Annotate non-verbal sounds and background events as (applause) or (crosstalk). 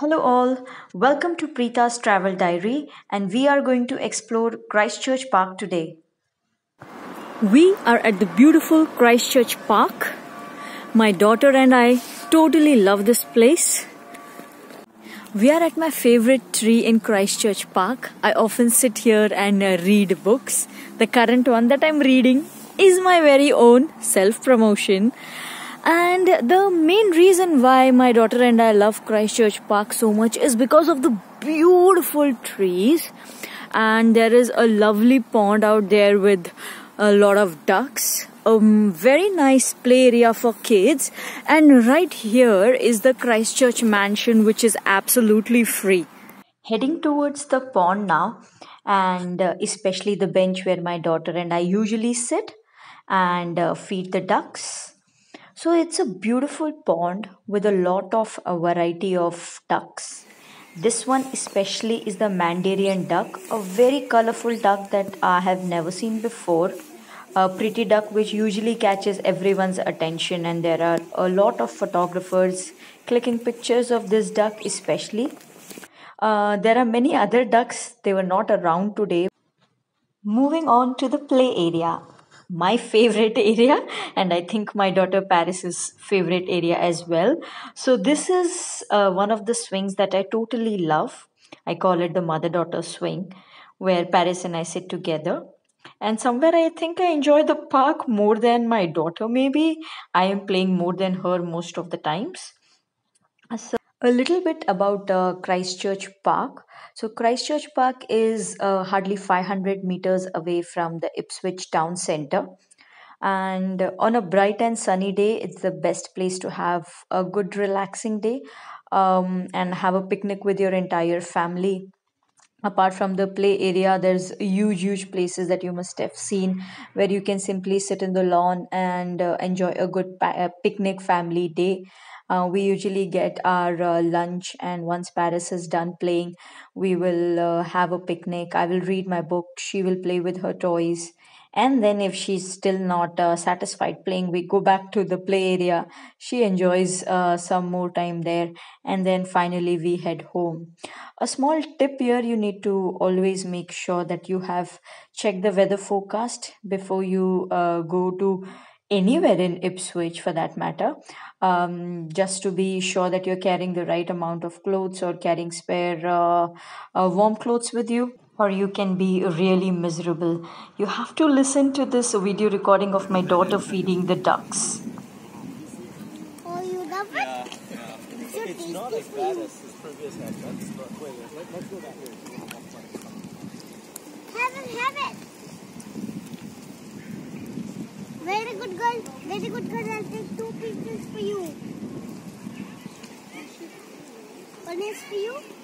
Hello, all. Welcome to Prita's Travel Diary, and we are going to explore Christchurch Park today. We are at the beautiful Christchurch Park. My daughter and I totally love this place. We are at my favorite tree in Christchurch Park. I often sit here and uh, read books. The current one that I'm reading is my very own self promotion. And the main reason why my daughter and I love Christchurch Park so much is because of the beautiful trees. And there is a lovely pond out there with a lot of ducks a very nice play area for kids. And right here is the christchurch mansion which is absolutely free. Heading towards the pond now and uh, especially the bench where my daughter and i usually sit and uh, feed the ducks so it's a beautiful pond with a lot of a variety of ducks. This one especially is the Mandarin duck, a very colorful duck that I have never seen before. A pretty duck which usually catches everyone's attention and there are a lot of photographers clicking pictures of this duck especially. Uh, there are many other ducks. They were not around today. Moving on to the play area my favorite (laughs) area and i think my daughter paris's favorite area as well so this is uh, one of the swings that i totally love i call it the mother daughter swing where paris and i sit together and somewhere I think I enjoy the park more than my daughter, maybe. I am playing more than her most of the times. So, a little bit about uh, Christchurch Park. So, Christchurch Park is uh, hardly 500 meters away from the Ipswich town center. And on a bright and sunny day, it's the best place to have a good, relaxing day um, and have a picnic with your entire family apart from the play area there's huge huge places that you must have seen where you can simply sit in the lawn and uh, enjoy a good pa- uh, picnic family day. Uh, we usually get our uh, lunch and once paris is done playing we will uh, have a picnic. I will read my book. She will play with her toys and then if she's still not uh, satisfied playing we go back to the play area. She enjoys uh, some more time there. And then finally we head home. A small tip here you need to always make sure that you have checked the weather forecast before you uh, go to anywhere in Ipswich for that matter, um, just to be sure that you're carrying the right amount of clothes or carrying spare uh, uh, warm clothes with you or you can be really miserable. You have to listen to this video recording of my daughter feeding the ducks. Oh, you love it? Yeah, yeah. It's not as bad as his previous haircuts, but wait, let, let's go back here. Have it, have it. Very good girl. Very good girl. I'll take two pictures for you. One is for you